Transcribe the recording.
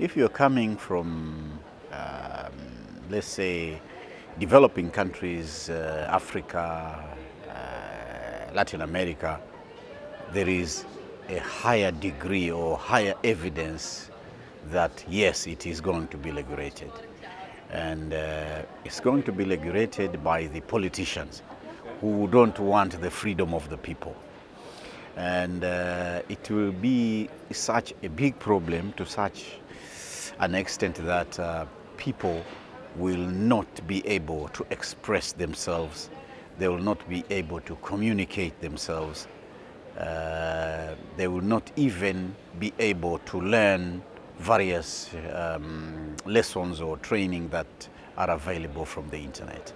If you're coming from, um, let's say, developing countries, uh, Africa, uh, Latin America, there is a higher degree or higher evidence that yes, it is going to be regulated. And uh, it's going to be regulated by the politicians who don't want the freedom of the people. And uh, it will be such a big problem to such an extent that uh, people will not be able to express themselves. They will not be able to communicate themselves. Uh, they will not even be able to learn various um, lessons or training that are available from the internet.